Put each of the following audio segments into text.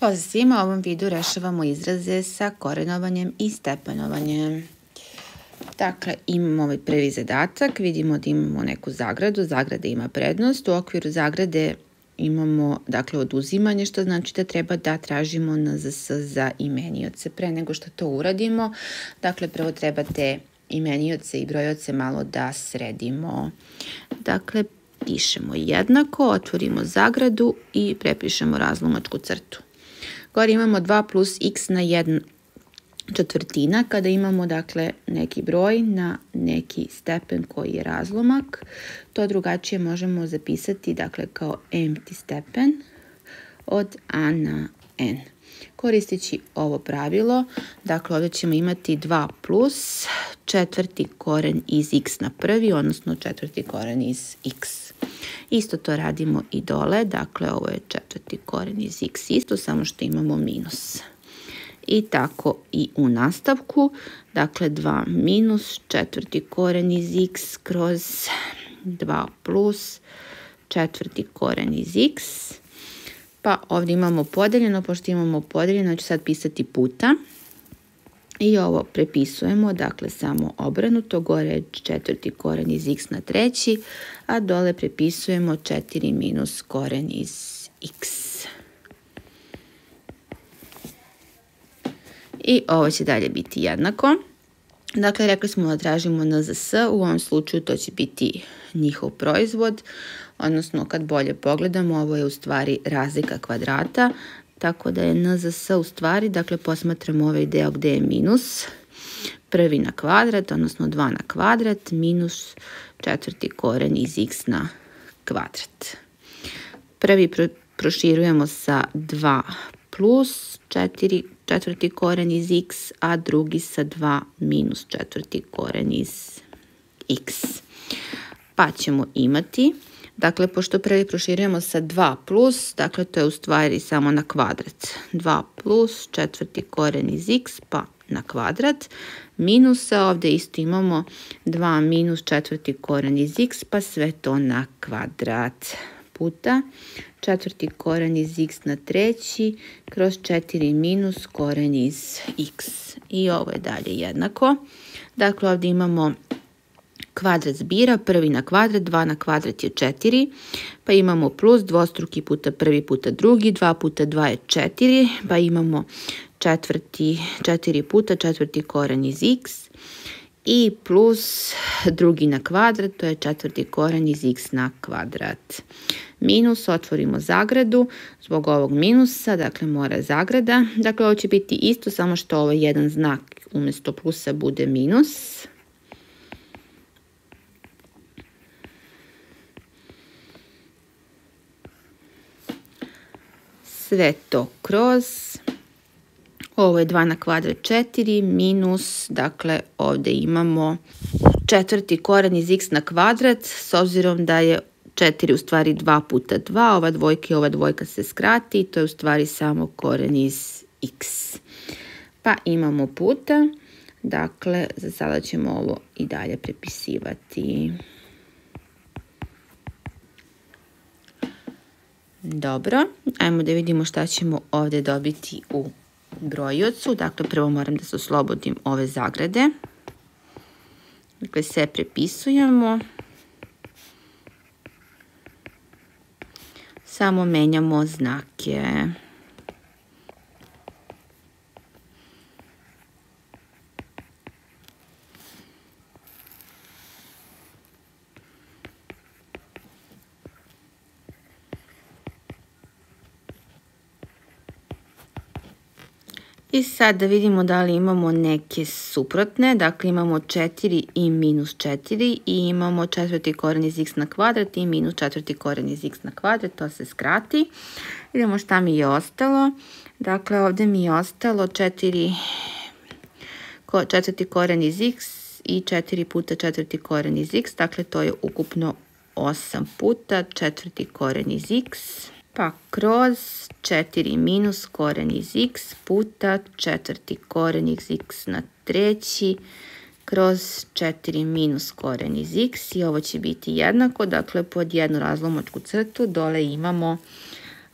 Pozdrav svima, u ovom videu rešavamo izraze sa korenovanjem i stepenovanjem. Dakle, imamo ovaj prvi zadatak, vidimo da imamo neku zagradu, zagrada ima prednost, u okviru zagrade imamo dakle, oduzimanje, što znači da treba da tražimo NZS za imenioce. Pre nego što to uradimo, dakle, prvo treba te imenioce i brojoce malo da sredimo. Dakle, pišemo jednako, otvorimo zagradu i prepišemo razlomačku crtu. Gore imamo 2 plus x na 1 četvrtina kada imamo dakle neki broj na neki stepen koji je razlomak. To drugačije možemo zapisati dakle kao empty stepen od a na n. Koristeći ovo pravilo, dakle ovdje ćemo imati 2 plus četvrti koren iz x na prvi, odnosno četvrti koren iz x. Isto to radimo i dole, dakle ovo je četvrti koren iz x isto, samo što imamo minus. I tako i u nastavku, dakle 2 minus četvrti koren iz x kroz 2 plus četvrti koren iz x. Pa ovdje imamo podeljeno, pošto imamo podeljeno, ću sad pisati puta. I ovo prepisujemo, dakle samo obrnuto, gore je četvrti koren iz x na treći, a dole prepisujemo 4 minus koren iz x. I ovo će dalje biti jednako. Dakle, rekli smo da tražimo NZS, u ovom slučaju to će biti njihov proizvod, odnosno kad bolje pogledamo, ovo je u stvari razlika kvadrata, tako da je NZS u stvari, dakle posmatramo ovaj deo gde je minus, prvi na kvadrat, odnosno 2 na kvadrat, minus četvrti koren iz x na kvadrat. Prvi pro proširujemo sa 2 plus 4 četvrti koren iz x, a drugi sa 2 minus četvrti koren iz x. Pa ćemo imati Dakle, pošto prvi proširujemo sa 2 plus, dakle to je u stvari samo na kvadrat. 2 plus četvrti koren iz x pa na kvadrat. Minusa ovdje isto imamo 2 minus četvrti koren iz x pa sve to na kvadrat puta četvrti koren iz x na treći kroz 4 minus koren iz x. I ovo je dalje jednako. Dakle, ovdje imamo kvadrat zbira, prvi na kvadrat, 2 na kvadrat je 4, pa imamo plus dvostruki puta prvi puta drugi, 2 puta 2 je 4, pa imamo četvrti, 4 puta četvrti koren iz x i plus drugi na kvadrat, to je četvrti koren iz x na kvadrat. Minus, otvorimo zagradu, zbog ovog minusa, dakle mora zagrada, dakle ovo će biti isto, samo što ovaj jedan znak umjesto plusa bude minus. Sve to kroz, ovo je 2 na kvadrat 4 minus, dakle ovdje imamo četvrti koren iz x na kvadrat, s obzirom da je 4 u stvari 2 puta 2, ova dvojka i ova dvojka se skrati, to je u stvari samo koren iz x. Pa imamo puta, dakle za sada ćemo ovo i dalje prepisivati. Dobro, ajmo da vidimo šta ćemo ovdje dobiti u brojocu. Dakle, prvo moram da se oslobodim ove zagrade. Dakle, sve prepisujemo. Samo menjamo znake. I sad da vidimo da li imamo neke suprotne, dakle imamo 4 i minus 4 i imamo četvrti koren iz x na kvadrat i minus četvrti koren iz x na kvadrat, to se skrati. Vidimo šta mi je ostalo. Dakle, ovdje mi je ostalo 4 četvrti koren iz x i 4 puta četvrti koren iz x, dakle to je ukupno 8 puta četvrti koren iz x pa kroz 4 minus koren iz x puta četvrti koren iz x na treći kroz 4 minus koren iz x i ovo će biti jednako, dakle pod jednu razlomačku crtu dole imamo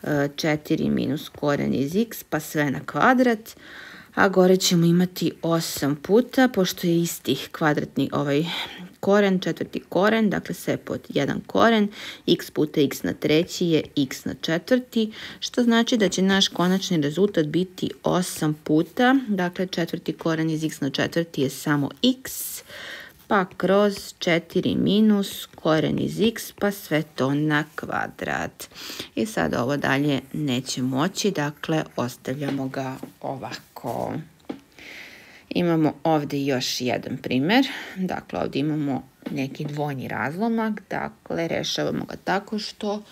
4 minus koren iz x pa sve na kvadrat. A gore ćemo imati 8 puta, pošto je isti kvadratni ovaj koren, četvrti koren, dakle sve pod jedan koren, x puta x na treći je x na četvrti, što znači da će naš konačni rezultat biti 8 puta, dakle četvrti koren iz x na četvrti je samo x, pa kroz 4 minus koren iz x, pa sve to na kvadrat. I sad ovo dalje neće moći, dakle ostavljamo ga ovako. Imamo ovdje još jedan primjer, dakle ovdje imamo neki dvojni razlomak, dakle rešavamo ga tako što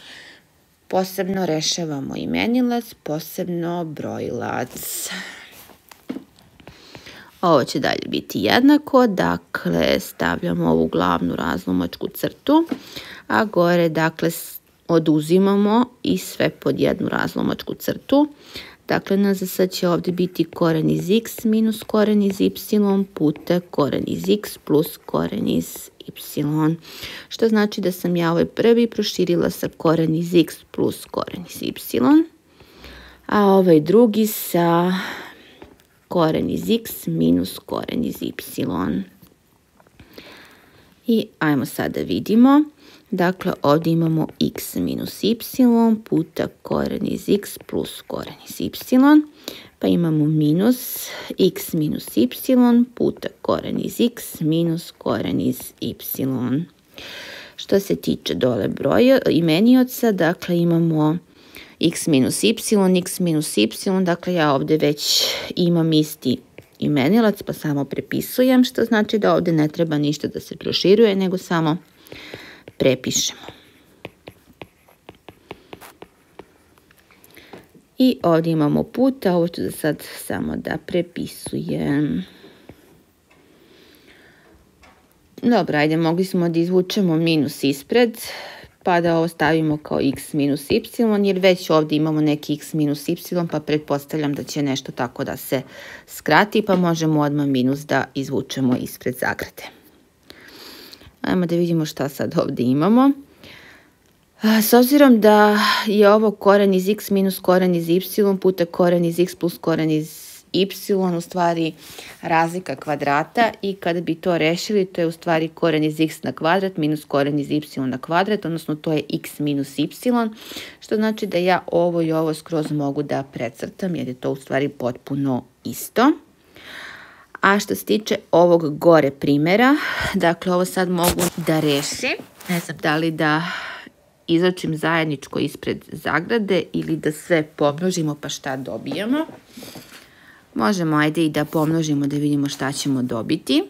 posebno rešavamo imenilac, posebno brojilac. Ovo će dalje biti jednako, dakle stavljamo ovu glavnu razlomačku crtu, a gore dakle oduzimamo i sve pod jednu razlomačku crtu. Dakle, na za sad će ovdje biti koren iz x minus koren iz y puta koren iz x plus koren iz y. Što znači da sam ja ovaj prvi proširila sa koren iz x plus koren iz y. A ovaj drugi sa koren iz x minus koren iz y. I ajmo sada vidimo. Dakle, ovdje imamo x minus y puta koren iz x plus koren iz y. Pa imamo minus x minus y puta koren iz x minus koren iz y. Što se tiče dole broja imenioca, dakle imamo x minus y, x minus y, dakle ja ovdje već imam isti imenilac pa samo prepisujem, što znači da ovdje ne treba ništa da se proširuje, nego samo prepišemo. I ovdje imamo puta, ovo ću za sad samo da prepisujem. Dobro, ajde, mogli smo da izvučemo minus ispred, pa da ovo stavimo kao x minus y, jer već ovdje imamo neki x minus y, pa pretpostavljam da će nešto tako da se skrati, pa možemo odmah minus da izvučemo ispred zagrade. Ajmo da vidimo šta sad ovdje imamo. S obzirom da je ovo koren iz x minus koren iz y puta koren iz x plus koren iz y u stvari razlika kvadrata i kada bi to rešili to je u stvari koren iz x na kvadrat minus koren iz y na kvadrat, odnosno to je x minus y, što znači da ja ovo i ovo skroz mogu da precrtam jer je to u stvari potpuno isto. A što se tiče ovog gore primjera, dakle ovo sad mogu da rešim. Ne znam da li da izačim zajedničko ispred zagrade ili da sve pomnožimo pa šta dobijemo. Možemo ajde i da pomnožimo da vidimo šta ćemo dobiti.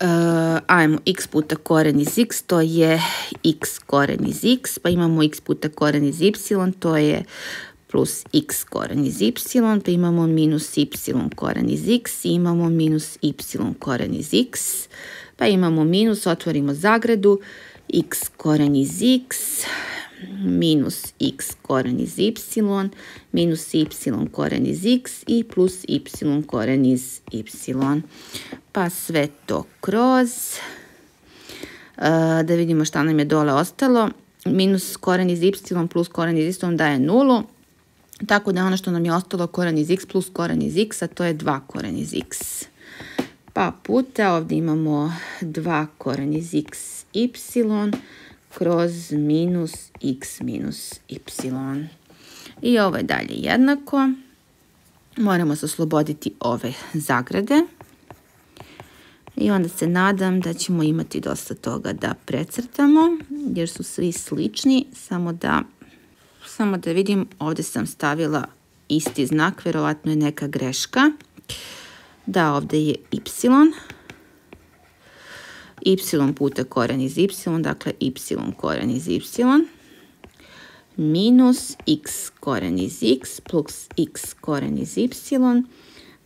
Uh, ajmo x puta koren iz x, to je x koren iz x, pa imamo x puta koren iz y, to je plus x koren iz y, pa imamo minus y koren iz x i imamo minus y koren iz x, pa imamo minus, otvorimo zagradu, x koren iz x, minus x koren iz y, minus y koren iz x i plus y koren iz y. Pa sve to kroz. Da vidimo šta nam je dole ostalo. Minus koren iz y plus koren iz y daje nulu. Tako da ono što nam je ostalo koren iz x plus koren iz x, a to je 2 koren iz x. Pa puta ovdje imamo 2 koren iz x y kroz minus x minus y. I ovo je dalje jednako. Moramo se osloboditi ove zagrade. I onda se nadam da ćemo imati dosta toga da precrtamo, jer su svi slični, samo da, samo da vidim, ovdje sam stavila isti znak, vjerovatno je neka greška. Da, ovdje je y y puta koren iz y, dakle y koren iz y, minus x koren iz x plus x koren iz y,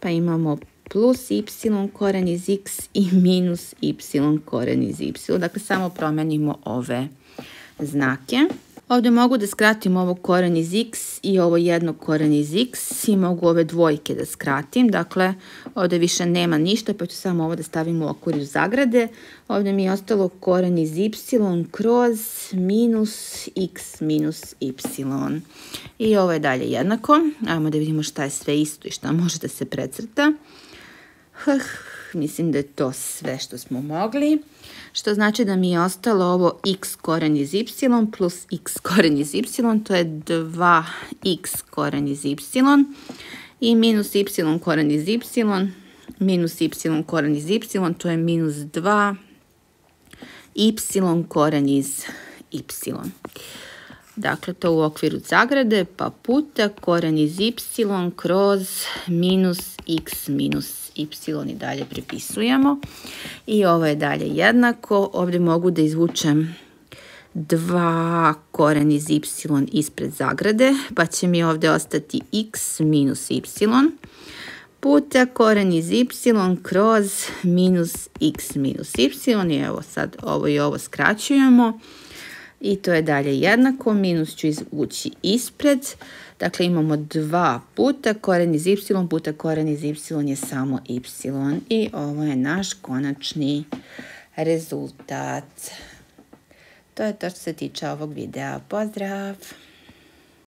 pa imamo plus y koren iz x i minus y koren iz y. Dakle, samo promenimo ove znake. Ovdje mogu da skratim ovo koren iz x i ovo jedno koren iz x i mogu ove dvojke da skratim. Dakle, ovdje više nema ništa pa ću samo ovo da stavim u okvirju zagrade. Ovdje mi je ostalo koren iz y kroz minus x minus y. I ovo je dalje jednako. Ajmo da vidimo šta je sve isto i šta može da se precrta. Mislim da je to sve što smo mogli što znači da mi je ostalo ovo x koren iz y plus x koren iz y, to je 2x koren iz y i minus y koren iz y, minus y koren iz y, to je minus 2 y koren iz y. Dakle, to u okviru zagrade, pa puta koren iz y kroz minus x minus y i dalje pripisujemo. I ovo je dalje jednako. Ovdje mogu da izvučem 2 koren iz y ispred zagrade, pa će mi ovdje ostati x minus y puta koren iz y kroz minus x minus y. I evo sad ovo i ovo skraćujemo. I to je dalje jednako, minus ću izvući ispred. Dakle, imamo dva puta, koren iz y puta koren iz y je samo y. I ovo je naš konačni rezultat. To je to što se tiče ovog videa. Pozdrav!